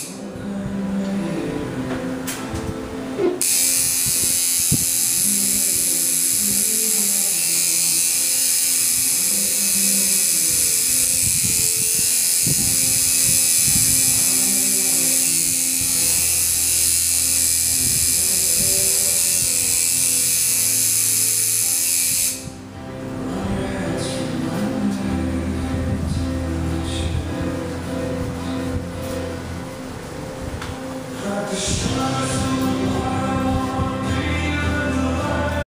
Sim. Just trust me.